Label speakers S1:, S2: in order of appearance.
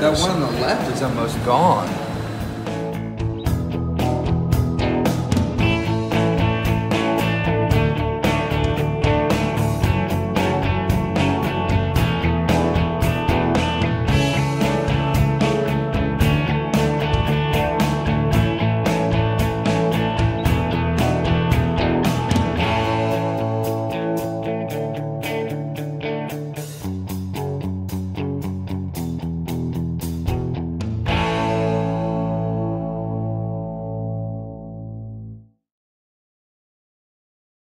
S1: That one on the left is almost gone.